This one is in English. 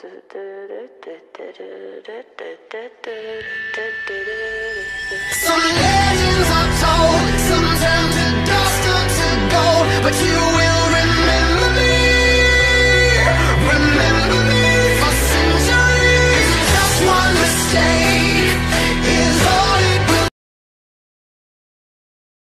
So